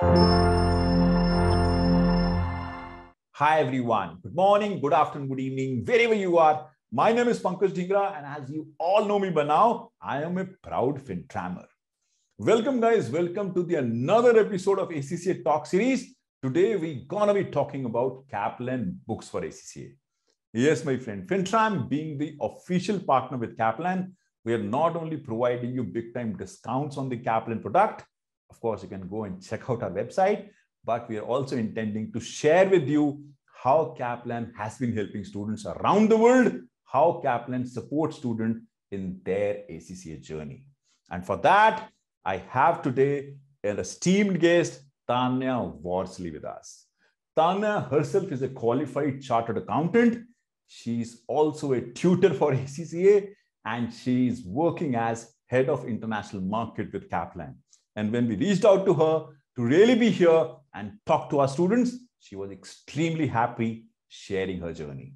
Hi everyone. Good morning, good afternoon, good evening, wherever you are. My name is Pankaj Dhingra, and as you all know me by now, I am a proud FinTrammer. Welcome, guys. Welcome to the another episode of ACCA Talk Series. Today we're gonna be talking about Kaplan books for ACCA. Yes, my friend, FinTram being the official partner with Kaplan, we are not only providing you big time discounts on the Kaplan product. Of course, you can go and check out our website but we are also intending to share with you how Kaplan has been helping students around the world, how Kaplan supports students in their ACCA journey. And for that, I have today an esteemed guest, Tanya Worsley with us. Tanya herself is a qualified chartered accountant. She's also a tutor for ACCA and she's working as head of international market with Kaplan. And when we reached out to her to really be here and talk to our students. She was extremely happy sharing her journey.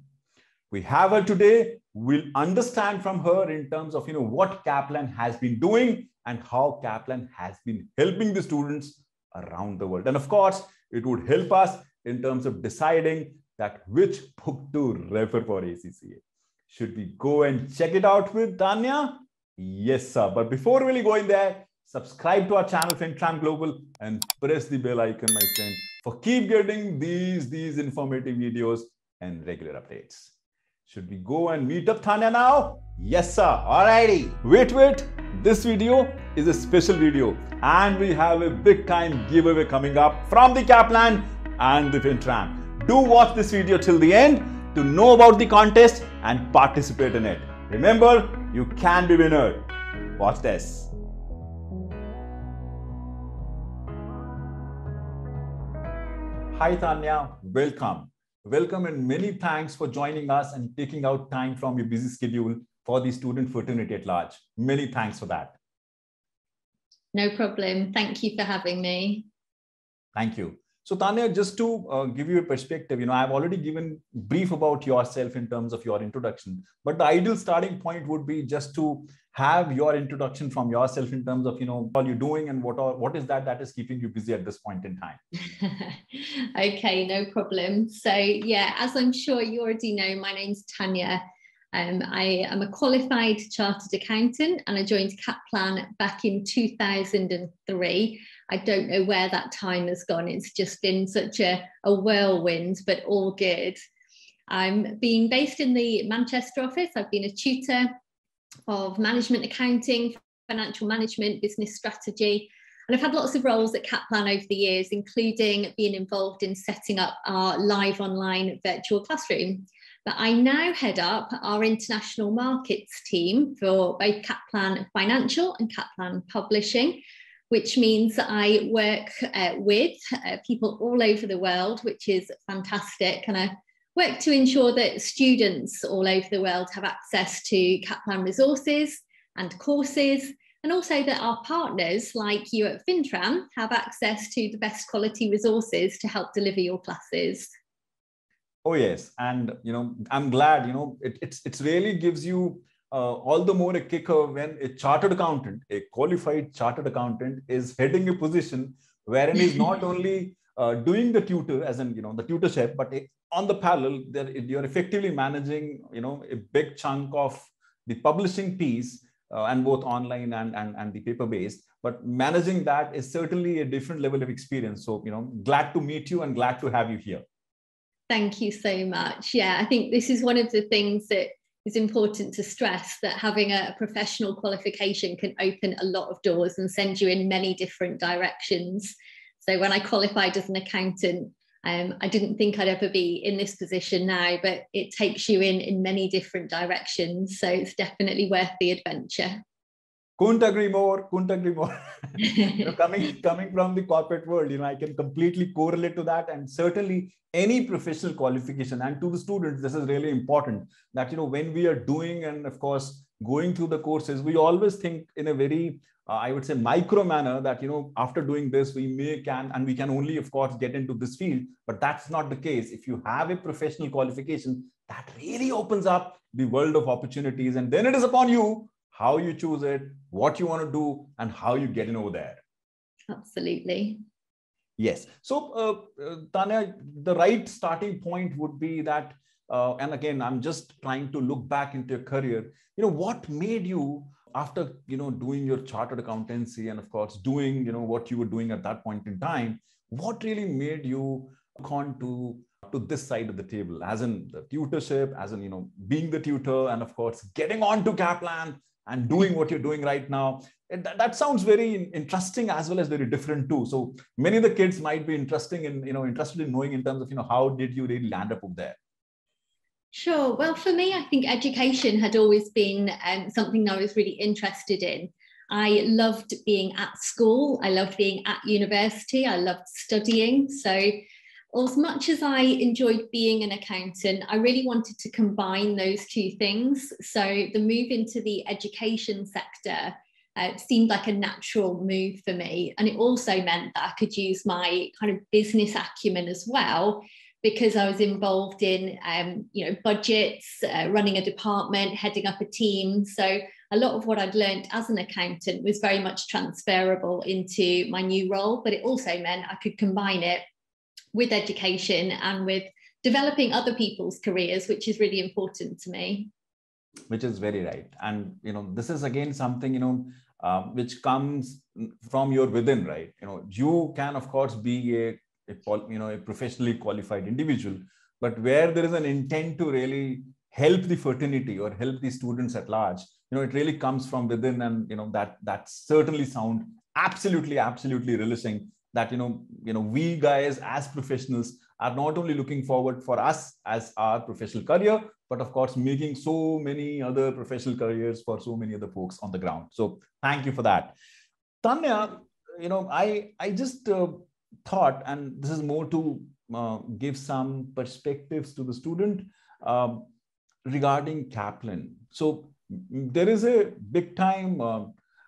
We have her today. We'll understand from her in terms of you know what Kaplan has been doing and how Kaplan has been helping the students around the world. And of course, it would help us in terms of deciding that which book to refer for ACCA. Should we go and check it out with Tanya? Yes, sir. But before really going there, subscribe to our channel FinTram Global and press the bell icon, my friend, for keep getting these, these informative videos and regular updates. Should we go and meet up Tanya now? Yes, sir. Alrighty. Wait, wait. This video is a special video and we have a big time giveaway coming up from the Kaplan and the FinTram. Do watch this video till the end to know about the contest and participate in it. Remember, you can be winner. Watch this. Hi, Tanya. Welcome. Welcome and many thanks for joining us and taking out time from your busy schedule for the student fraternity at large. Many thanks for that. No problem. Thank you for having me. Thank you. So Tanya, just to uh, give you a perspective, you know, I've already given brief about yourself in terms of your introduction, but the ideal starting point would be just to have your introduction from yourself in terms of, you know, what you're doing and what are, what is that that is keeping you busy at this point in time. okay, no problem. So yeah, as I'm sure you already know, my name's Tanya. Um, I am a qualified chartered accountant and I joined Kaplan back in 2003 I don't know where that time has gone. It's just been such a, a whirlwind, but all good. I'm being based in the Manchester office. I've been a tutor of management accounting, financial management, business strategy. And I've had lots of roles at Kaplan over the years, including being involved in setting up our live online virtual classroom. But I now head up our international markets team for both Kaplan Financial and Kaplan Publishing which means I work uh, with uh, people all over the world, which is fantastic. And I work to ensure that students all over the world have access to Kaplan resources and courses, and also that our partners like you at FinTram have access to the best quality resources to help deliver your classes. Oh yes, and you know I'm glad you know it it's it really gives you all the more a kicker when a chartered accountant, a qualified chartered accountant, is heading a position wherein he's not only uh, doing the tutor, as in you know the tutorship, but on the parallel, you're effectively managing you know a big chunk of the publishing piece, uh, and both online and, and and the paper based. But managing that is certainly a different level of experience. So you know, glad to meet you and glad to have you here. Thank you so much. Yeah, I think this is one of the things that it's important to stress that having a professional qualification can open a lot of doors and send you in many different directions. So when I qualified as an accountant, um, I didn't think I'd ever be in this position now, but it takes you in in many different directions. So it's definitely worth the adventure couldn't agree more couldn't agree more. You know coming coming from the corporate world you know i can completely correlate to that. And certainly any professional qualification and to the students this is really important that you know when we are doing and of course going through the courses we always think in a very uh, i would say micro manner that you know after doing this we may can and we can only of course get into this field. But that's not the case. If you have a professional qualification that really opens up the world of opportunities. And then it is upon you how you choose it, what you want to do, and how you get in over there. Absolutely. Yes. So, uh, uh, Tanya, the right starting point would be that, uh, and again, I'm just trying to look back into your career. You know, what made you after you know doing your chartered accountancy and of course doing you know what you were doing at that point in time what really made you come to to this side of the table as in the tutorship as in you know being the tutor and of course getting on to kaplan and doing what you're doing right now that, that sounds very interesting as well as very different too so many of the kids might be interesting in you know interested in knowing in terms of you know how did you really land up there Sure. Well, for me, I think education had always been um, something I was really interested in. I loved being at school. I loved being at university. I loved studying. So, as much as I enjoyed being an accountant, I really wanted to combine those two things. So, the move into the education sector uh, seemed like a natural move for me. And it also meant that I could use my kind of business acumen as well because I was involved in, um, you know, budgets, uh, running a department, heading up a team. So a lot of what I'd learned as an accountant was very much transferable into my new role, but it also meant I could combine it with education and with developing other people's careers, which is really important to me. Which is very right. And, you know, this is again something, you know, uh, which comes from your within, right? You know, you can, of course, be a a you know a professionally qualified individual but where there is an intent to really help the fraternity or help the students at large you know it really comes from within and you know that that certainly sound absolutely absolutely relishing that you know you know we guys as professionals are not only looking forward for us as our professional career but of course making so many other professional careers for so many other folks on the ground so thank you for that tanya you know i i just uh, thought, and this is more to uh, give some perspectives to the student um, regarding Kaplan. So there is a big time, uh,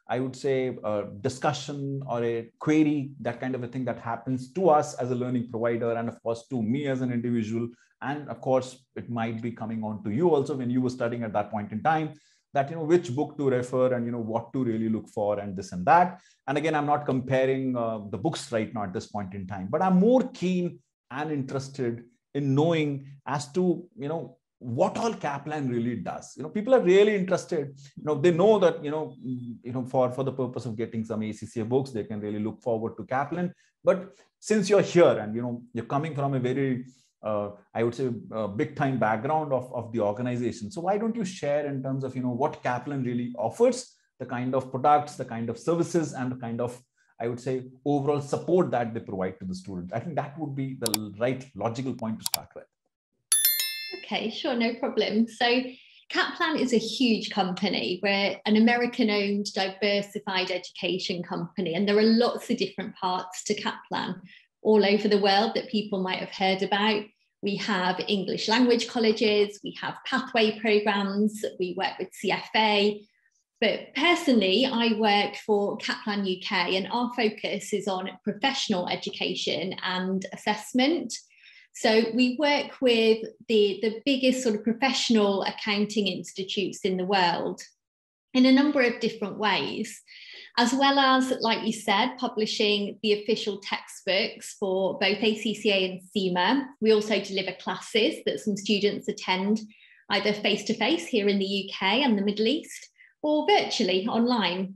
I would say, a discussion or a query, that kind of a thing that happens to us as a learning provider, and of course to me as an individual. And of course, it might be coming on to you also when you were studying at that point in time that you know which book to refer and you know what to really look for and this and that and again i'm not comparing uh, the books right now at this point in time but i'm more keen and interested in knowing as to you know what all kaplan really does you know people are really interested you know they know that you know you know for for the purpose of getting some acca books they can really look forward to kaplan but since you're here and you know you're coming from a very uh, I would say, a big time background of, of the organization. So why don't you share in terms of, you know, what Kaplan really offers, the kind of products, the kind of services, and the kind of, I would say, overall support that they provide to the students. I think that would be the right logical point to start with. Okay, sure, no problem. So Kaplan is a huge company. We're an American owned, diversified education company, and there are lots of different parts to Kaplan all over the world that people might have heard about. We have English language colleges, we have pathway programs, we work with CFA. But personally, I work for Kaplan UK, and our focus is on professional education and assessment. So we work with the, the biggest sort of professional accounting institutes in the world in a number of different ways as well as, like you said, publishing the official textbooks for both ACCA and CIMA. We also deliver classes that some students attend either face to face here in the UK and the Middle East or virtually online.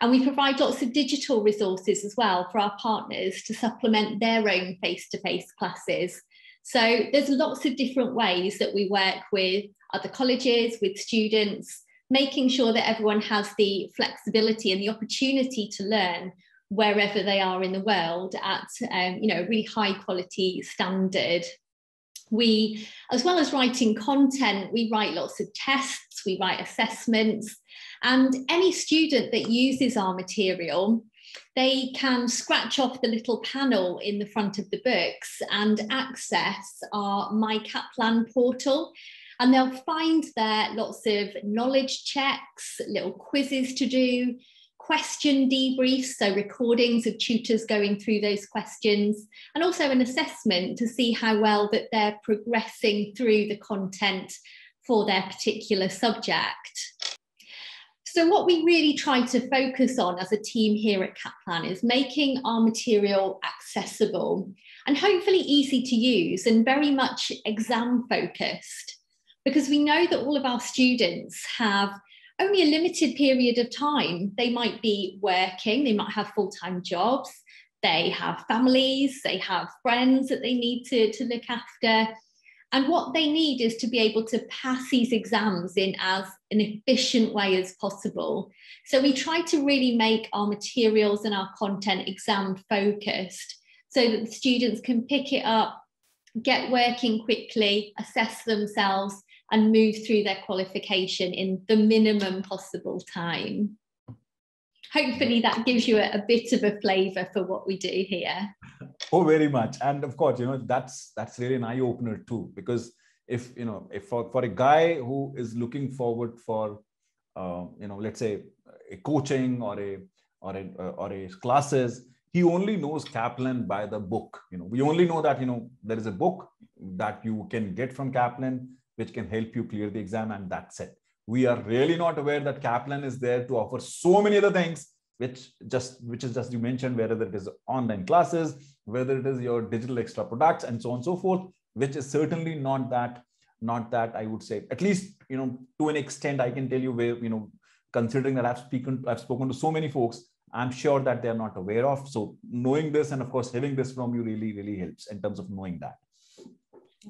And we provide lots of digital resources as well for our partners to supplement their own face to face classes. So there's lots of different ways that we work with other colleges, with students, making sure that everyone has the flexibility and the opportunity to learn wherever they are in the world at um, you know a really high quality standard. We as well as writing content we write lots of tests we write assessments and any student that uses our material they can scratch off the little panel in the front of the books and access our my kaplan portal and they'll find there lots of knowledge checks, little quizzes to do, question debriefs, so recordings of tutors going through those questions, and also an assessment to see how well that they're progressing through the content for their particular subject. So, what we really try to focus on as a team here at Kaplan is making our material accessible and hopefully easy to use and very much exam focused. Because we know that all of our students have only a limited period of time. They might be working, they might have full time jobs, they have families, they have friends that they need to, to look after. And what they need is to be able to pass these exams in as an efficient way as possible. So we try to really make our materials and our content exam focused so that the students can pick it up, get working quickly, assess themselves, and move through their qualification in the minimum possible time. Hopefully, that gives you a, a bit of a flavour for what we do here. Oh, very much, and of course, you know that's that's really an eye opener too, because if you know if for, for a guy who is looking forward for uh, you know let's say a coaching or a or a or a classes he only knows kaplan by the book. You know we only know that you know there is a book that you can get from kaplan which can help you clear the exam and that's it we are really not aware that kaplan is there to offer so many other things which just which is just you mentioned whether it is online classes whether it is your digital extra products and so on and so forth which is certainly not that not that i would say at least you know to an extent i can tell you where you know considering that i've spoken i've spoken to so many folks i'm sure that they're not aware of. So knowing this and of course having this from you really really helps in terms of knowing that.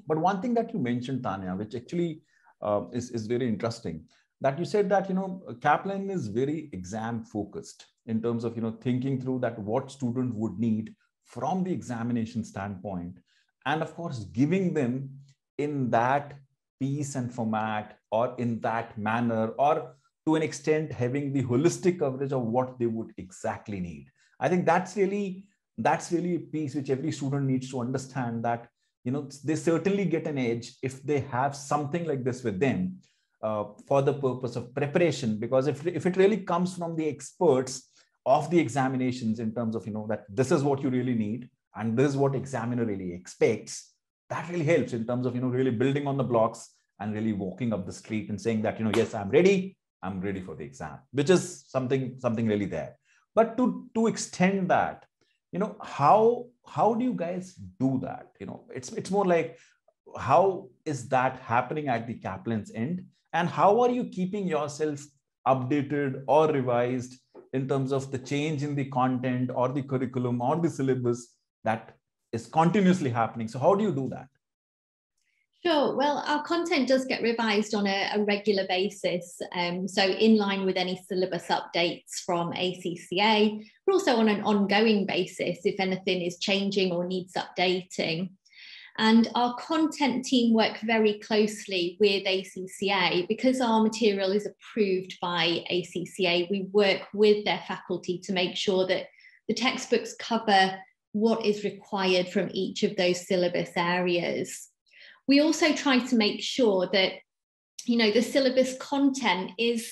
But one thing that you mentioned tanya which actually uh, is, is very interesting that you said that you know kaplan is very exam focused in terms of you know thinking through that what student would need from the examination standpoint and of course giving them in that piece and format or in that manner or to an extent having the holistic coverage of what they would exactly need. I think that's really that's really a piece which every student needs to understand that you know they certainly get an edge if they have something like this with them uh, for the purpose of preparation. Because if, if it really comes from the experts of the examinations in terms of you know that this is what you really need and this is what examiner really expects that really helps in terms of you know really building on the blocks and really walking up the street and saying that you know yes i'm ready i'm ready for the exam which is something something really there. But to to extend that you know how how do you guys do that? You know it's it's more like how is that happening at the kaplan's end? And how are you keeping yourself updated or revised in terms of the change in the content or the curriculum or the syllabus that is continuously happening? So how do you do that Sure. Well, our content does get revised on a, a regular basis. Um, so, in line with any syllabus updates from ACCA, but also on an ongoing basis if anything is changing or needs updating. And our content team work very closely with ACCA because our material is approved by ACCA. We work with their faculty to make sure that the textbooks cover what is required from each of those syllabus areas we also try to make sure that you know the syllabus content is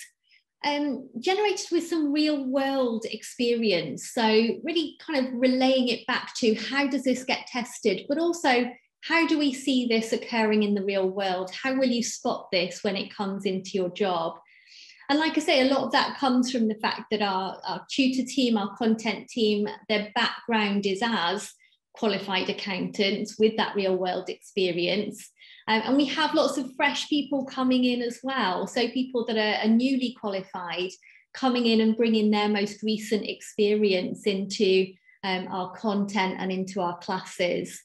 um, generated with some real world experience. So really kind of relaying it back to how does this get tested but also how do we see this occurring in the real world? How will you spot this when it comes into your job? And like I say, a lot of that comes from the fact that our, our tutor team, our content team, their background is as qualified accountants with that real world experience. Um, and we have lots of fresh people coming in as well. So people that are, are newly qualified coming in and bringing their most recent experience into um, our content and into our classes.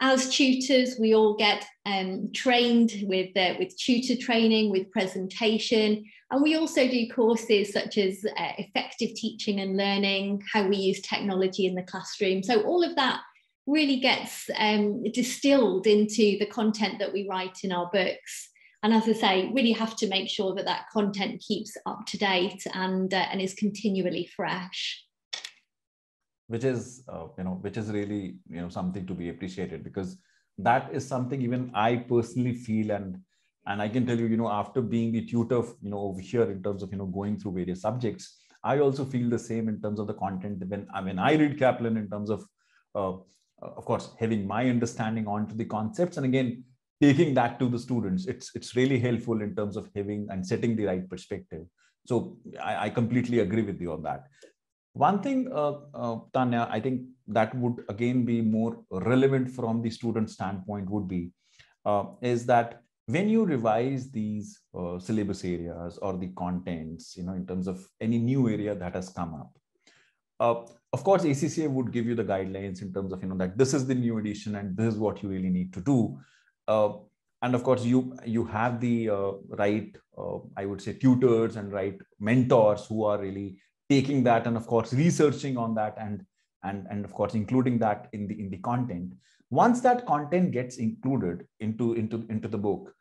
As tutors, we all get um, trained with, uh, with tutor training, with presentation, and we also do courses such as uh, effective teaching and learning, how we use technology in the classroom. So all of that really gets um, distilled into the content that we write in our books. And as I say, really have to make sure that that content keeps up to date and uh, and is continually fresh. Which is, uh, you know, which is really, you know, something to be appreciated because that is something even I personally feel and and I can tell you, you know, after being the tutor, you know, over here in terms of you know going through various subjects, I also feel the same in terms of the content. When I mean, I read Kaplan in terms of uh, uh, of course, having my understanding onto the concepts, and again, taking that to the students, it's it's really helpful in terms of having and setting the right perspective. So I, I completely agree with you on that. One thing, uh, uh, Tanya, I think that would again be more relevant from the student standpoint would be uh, is that when you revise these uh, syllabus areas or the contents, you know, in terms of any new area that has come up, uh, of course, ACCA would give you the guidelines in terms of, you know, that this is the new edition and this is what you really need to do. Uh, and of course, you you have the uh, right, uh, I would say, tutors and right mentors who are really taking that and of course researching on that and and and of course including that in the in the content once that content gets included into into into the book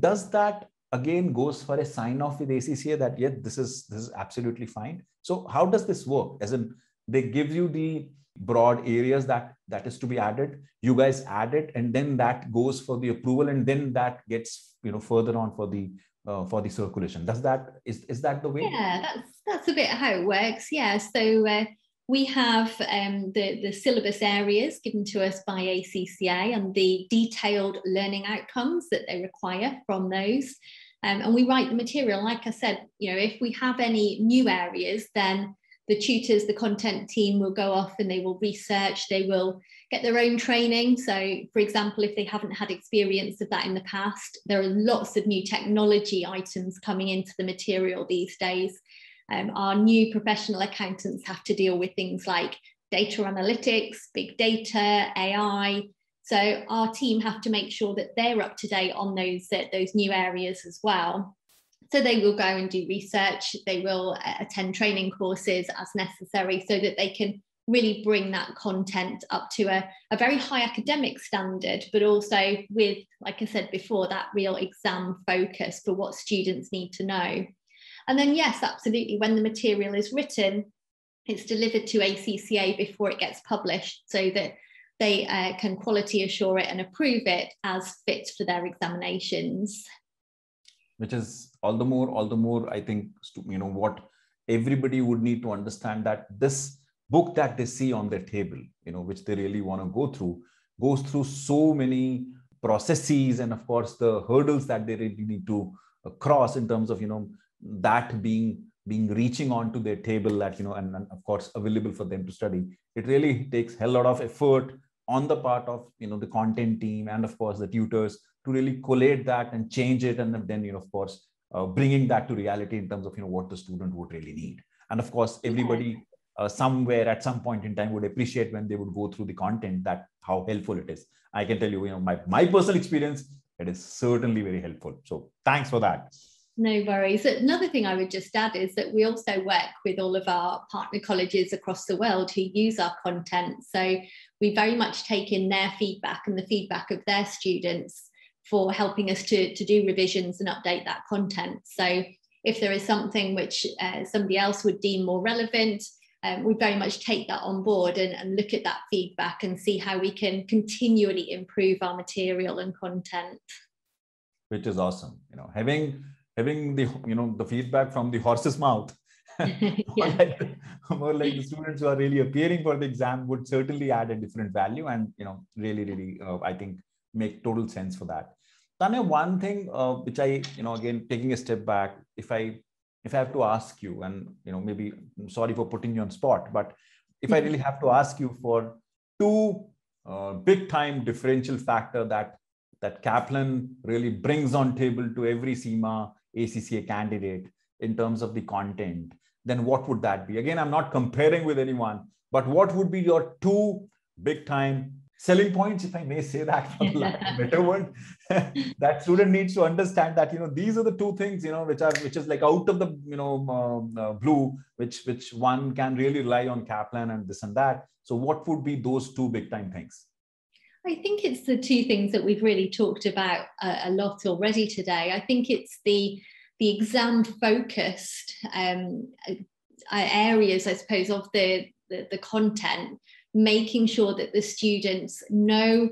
does that again goes for a sign off with acca that yes this is this is absolutely fine. So how does this work? As in they give you the broad areas that that is to be added. You guys add it and then that goes for the approval and then that gets you know further on for the uh, for the circulation. Does that is is that the way? Yeah that's that's a bit how it works. Yeah so uh, we have um, the, the syllabus areas given to us by ACCA and the detailed learning outcomes that they require from those. Um, and we write the material. Like I said, you know, if we have any new areas, then the tutors, the content team will go off and they will research, they will get their own training. So, for example, if they haven't had experience of that in the past, there are lots of new technology items coming into the material these days um, our new professional accountants have to deal with things like data analytics, big data, AI. So our team have to make sure that they're up to date on those, uh, those new areas as well. So they will go and do research, they will uh, attend training courses as necessary so that they can really bring that content up to a, a very high academic standard, but also with, like I said before, that real exam focus for what students need to know. And then, yes, absolutely, when the material is written, it's delivered to ACCA before it gets published so that they uh, can quality assure it and approve it as fit for their examinations. Which is all the more, all the more, I think, you know, what everybody would need to understand that this book that they see on their table, you know, which they really want to go through, goes through so many processes and, of course, the hurdles that they really need to cross in terms of, you know, that being being reaching onto their table that you know and, and, of course available for them to study it really takes a lot of effort on the part of you know the content team and of course the tutors to really collate that and change it and then you know of course uh, bringing that to reality in terms of you know what the student would really need. And of course everybody uh, somewhere at some point in time would appreciate when they would go through the content that how helpful it is. I can tell you you know my, my personal experience it is certainly very helpful. So thanks for that no worries. Another thing I would just add is that we also work with all of our partner colleges across the world who use our content. So we very much take in their feedback and the feedback of their students for helping us to, to do revisions and update that content. So if there is something which uh, somebody else would deem more relevant, um, we very much take that on board and, and look at that feedback and see how we can continually improve our material and content. Which is awesome. You know, having having the you know the feedback from the horse's mouth. More, like, like the students who are really appearing for the exam would certainly add a different value and you know really really uh, i think make total sense for that. Tanya, one thing uh, which i you know again taking a step back if i if i have to ask you and you know maybe I'm sorry for putting you on spot but if i really have to ask you for two uh, big time differential factor that that kaplan really brings on table to every CIMA ACCA candidate in terms of the content, then what would that be? Again, I'm not comparing with anyone, but what would be your two big time selling points, if I may say that for the better word, that student needs to understand that, you know, these are the two things, you know, which are, which is like out of the, you know, uh, uh, blue, which, which one can really rely on Kaplan and this and that. So what would be those two big time things? I think it's the two things that we've really talked about a, a lot already today. I think it's the the exam focused um, uh, areas, I suppose, of the, the, the content, making sure that the students know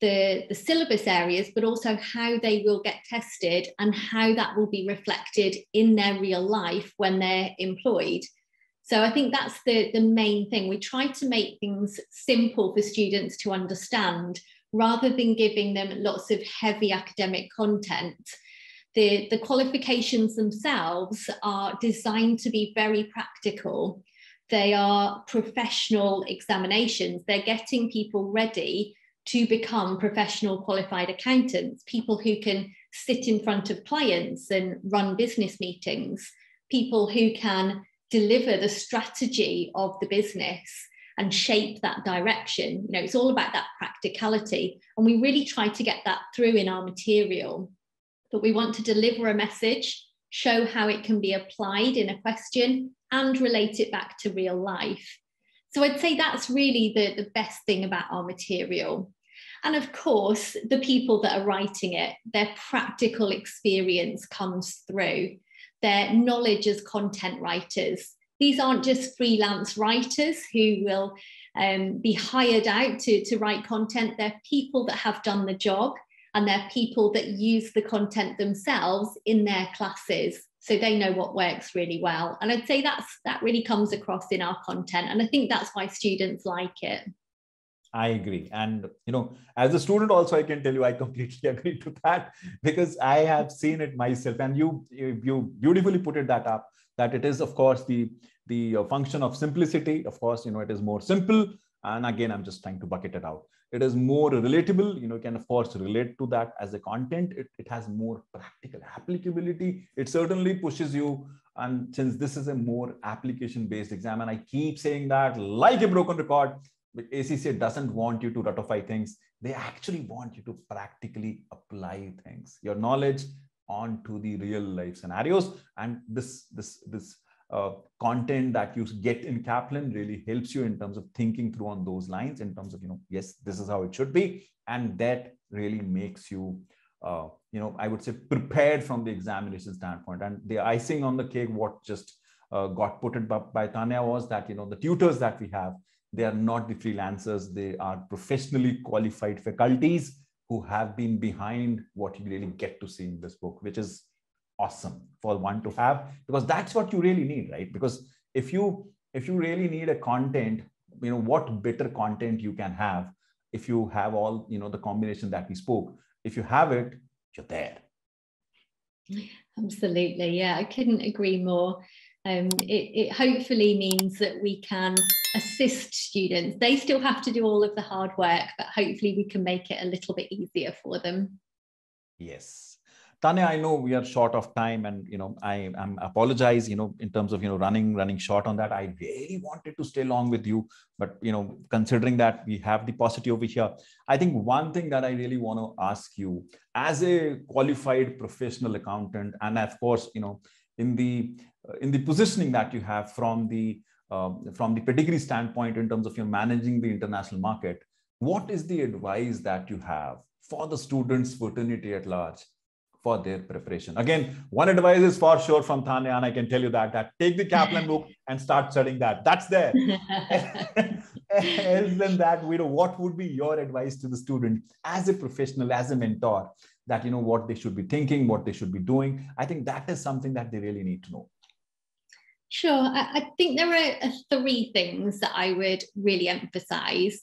the, the syllabus areas, but also how they will get tested and how that will be reflected in their real life when they're employed. So I think that's the, the main thing. We try to make things simple for students to understand rather than giving them lots of heavy academic content. the, the qualifications themselves are designed to be very practical. They are professional examinations. They're getting people ready to become professional qualified accountants, people who can sit in front of clients and run business meetings, people who can deliver the strategy of the business and shape that direction. You know, it's all about that practicality. And we really try to get that through in our material that we want to deliver a message, show how it can be applied in a question, and relate it back to real life. So I'd say that's really the, the best thing about our material. And of course, the people that are writing it, their practical experience comes through, their knowledge as content writers. These aren't just freelance writers who will um, be hired out to, to write content, they're people that have done the job and they're people that use the content themselves in their classes. So they know what works really well. And i'd say that's that really comes across in our content and i think that's why students like it I agree. And, you know, as a student also, I can tell you, I completely agree to that because I have seen it myself. And you, you beautifully put it that up, that it is, of course, the, the uh, function of simplicity. Of course, you know, it is more simple. And again, I'm just trying to bucket it out it is more relatable you know you can of course relate to that as a content it, it has more practical applicability it certainly pushes you and since this is a more application based exam and i keep saying that like a broken record acca doesn't want you to ratify things they actually want you to practically apply things your knowledge onto the real life scenarios and this this this uh, content that you get in Kaplan really helps you in terms of thinking through on those lines in terms of, you know, yes, this is how it should be. And that really makes you, uh, you know, I would say prepared from the examination standpoint. And the icing on the cake, what just uh, got put it by, by Tanya was that, you know, the tutors that we have, they are not the freelancers. They are professionally qualified faculties who have been behind what you really get to see in this book, which is awesome for one to have because that's what you really need right? Because if you if you really need a content you know what better content you can have if you have all you know the combination that we spoke? If you have it you're there. Absolutely yeah i couldn't agree more. Um, it, it hopefully means that we can assist students. They still have to do all of the hard work but hopefully we can make it a little bit easier for them. Yes. Tanya, I know we are short of time, and you know I am apologize. You know, in terms of you know running running short on that, I really wanted to stay long with you, but you know considering that we have the positive over here, I think one thing that I really want to ask you as a qualified professional accountant, and of course you know in the in the positioning that you have from the um, from the pedigree standpoint in terms of your managing the international market, what is the advice that you have for the students fraternity at large for their preparation. Again, one advice is for sure from Thane, and I can tell you that, that take the Kaplan book and start studying that. That's there. Else than that, you know, what would be your advice to the student as a professional, as a mentor, that you know what they should be thinking, what they should be doing? I think that is something that they really need to know. Sure. I, think there are uh, three things that I would really emphasize.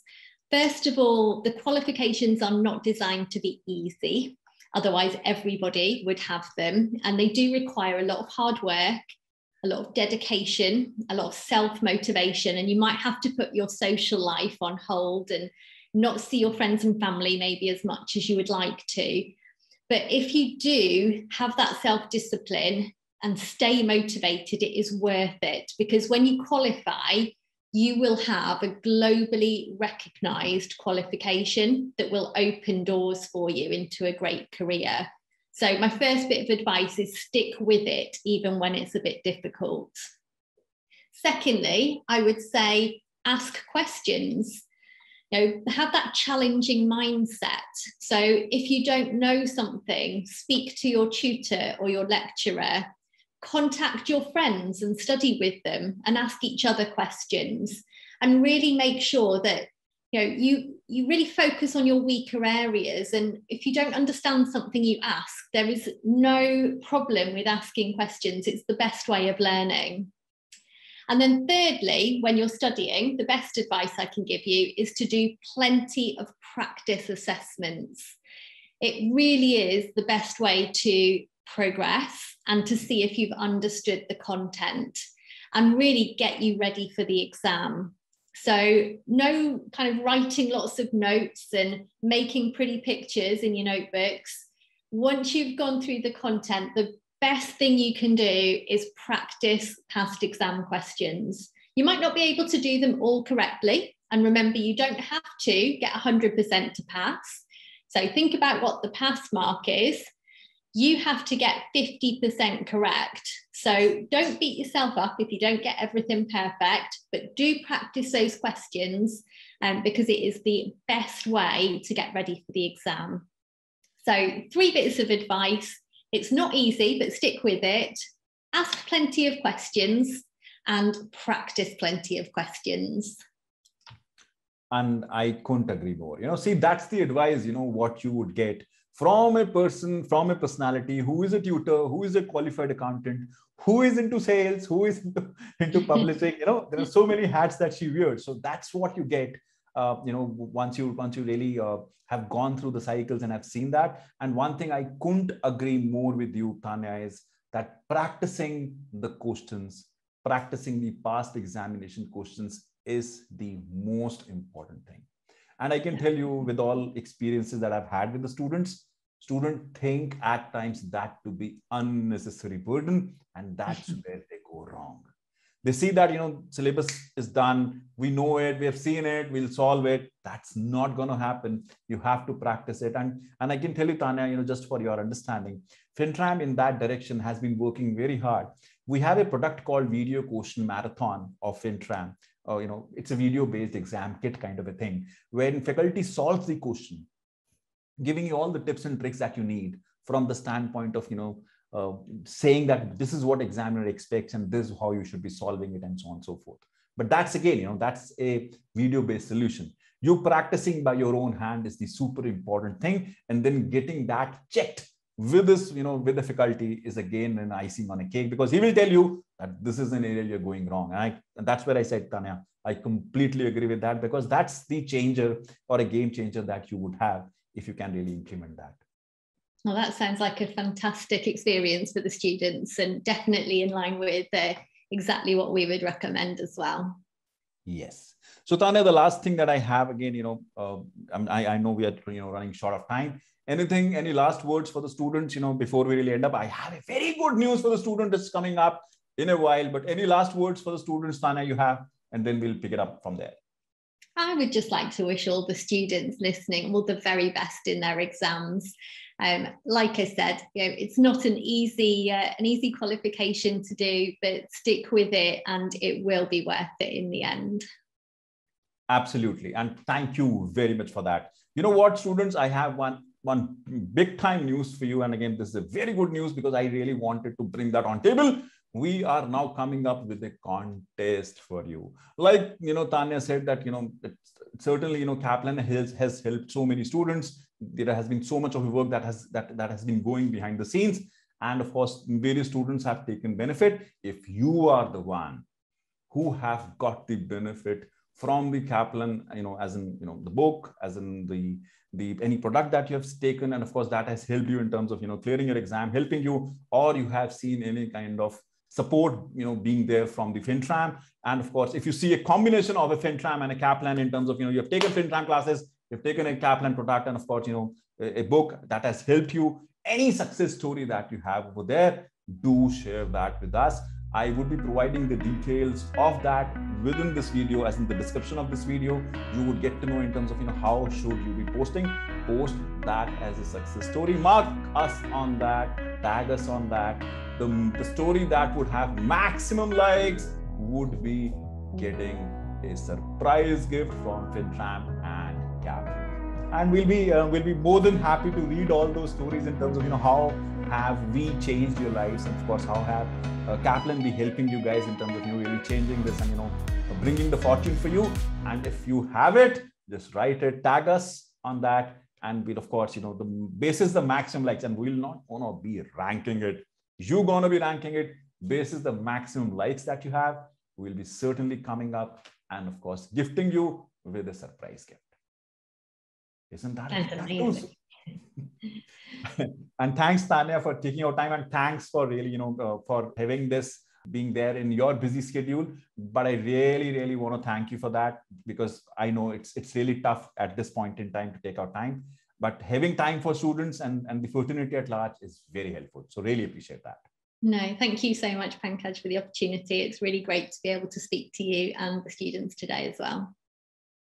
First of all, the qualifications are not designed to be easy. Otherwise, everybody would have them. And they do require a lot of hard work, a lot of dedication, a lot of self motivation. And you might have to put your social life on hold and not see your friends and family maybe as much as you would like to. But if you do have that self discipline and stay motivated, it is worth it because when you qualify, you will have a globally recognized qualification that will open doors for you into a great career. So, my first bit of advice is stick with it, even when it's a bit difficult. Secondly, I would say ask questions. You know, have that challenging mindset. So, if you don't know something, speak to your tutor or your lecturer contact your friends and study with them and ask each other questions and really make sure that you know you you really focus on your weaker areas. And if you don't understand something you ask there is no problem with asking questions. It's the best way of learning. And then thirdly when you're studying the best advice i can give you is to do plenty of practice assessments. It really is the best way to progress and to see if you've understood the content and really get you ready for the exam. So, no kind of writing lots of notes and making pretty pictures in your notebooks. Once you've gone through the content, the best thing you can do is practice past exam questions. You might not be able to do them all correctly. And remember, you don't have to get 100% to pass. So, think about what the pass mark is you have to get 50% correct. So don't beat yourself up if you don't get everything perfect, but do practice those questions um, because it is the best way to get ready for the exam. So, three bits of advice. It's not easy, but stick with it. Ask plenty of questions and practice plenty of questions. And I couldn't agree more. You know, see, that's the advice, you know, what you would get from a person, from a personality who is a tutor, who is a qualified accountant, who is into sales, who is into, into publishing. You know, there are so many hats that she wears. So that's what you get. Uh, you know, once you once you really uh, have gone through the cycles and have seen that. And one thing I couldn't agree more with you, Tanya, is that practicing the questions, practicing the past examination questions is the most important thing and I can tell you with all experiences that I've had with the students, students think at times that to be unnecessary burden, and that's where they go wrong. They see that you know syllabus is done, we know it, we have seen it, we'll solve it. That's not going to happen. You have to practice it, and and I can tell you, Tanya, you know, just for your understanding, FinTram in that direction has been working very hard. We have a product called Video Question Marathon of FinTram, uh, you know, it's a video based exam kit kind of a thing, wherein faculty solves the question, giving you all the tips and tricks that you need from the standpoint of, you know, uh, saying that this is what examiner expects and this is how you should be solving it and so on and so forth. But that's again, you know, that's a video based solution. You practicing by your own hand is the super important thing. And then getting that checked with this, you know, with the faculty is again an icing on a cake because he will tell you that this is an area you're going wrong. And, I, and that's where I said, Tanya, I completely agree with that because that's the changer or a game changer that you would have if you can really implement that. Well, that sounds like a fantastic experience for the students and definitely in line with uh, exactly what we would recommend as well. Yes. So Tanya, the last thing that I have again, you know, uh, I, I know we are you know running short of time anything any last words for the students you know before we really end up? I have a very good news for the student that's coming up in a while but any last words for the students Tanya you have? And then we'll pick it up from there. I would just like to wish all the students listening all the very best in their exams. Um, like I said, you know, it's not an easy uh, an easy qualification to do, but stick with it, and it will be worth it in the end. Absolutely, and thank you very much for that. You know what, students, I have one one big time news for you. And again, this is a very good news because I really wanted to bring that on table. We are now coming up with a contest for you. Like, you know, Tanya said that, you know, certainly, you know, Kaplan has, has helped so many students. There has been so much of work that has, that, that has been going behind the scenes. And of course, various students have taken benefit. If you are the one who have got the benefit from the Kaplan, you know, as in, you know, the book, as in the the any product that you have taken and of course that has helped you in terms of you know clearing your exam helping you or you have seen any kind of support you know being there from the fintram. And of course if you see a combination of a fintram and a kaplan in terms of you know you have taken fintram classes you've taken a kaplan product and of course you know a, a book that has helped you any success story that you have over there do share that with us I would be providing the details of that within this video as in the description of this video. You would get to know in terms of you know how should you be posting. Post that as a success story. Mark us on that. Tag us on that. The, the story that would have maximum likes would be getting a surprise gift from FinTram and Kaplan. And we'll be uh, we'll be more than happy to read all those stories in terms of you know how have we changed your lives and of course how have uh, Kaplan be helping you guys in terms of you really changing this and you know bringing the fortune for you. And if you have it just write it tag us on that. And we'll of course you know the basis the maximum likes. And we'll not want to be ranking it. You're going to be ranking it basis the maximum likes that you have. We'll be certainly coming up and of course gifting you with a surprise gift. Isn't that, That's amazing. and thanks, Tanya, for taking your time, and thanks for really, you know, uh, for having this being there in your busy schedule. But I really, really want to thank you for that because I know it's it's really tough at this point in time to take our time. But having time for students and, and the fraternity at large is very helpful. So really appreciate that. No, thank you so much, Pankaj, for the opportunity. It's really great to be able to speak to you and the students today as well.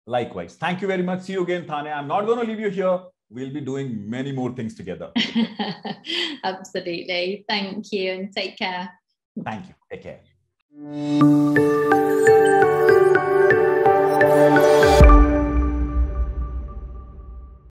Likewise. Thank you very much. See you again, Tanya. I'm not going to leave you here. We'll be doing many more things together. Absolutely. Thank you and take care. Thank you. Take care.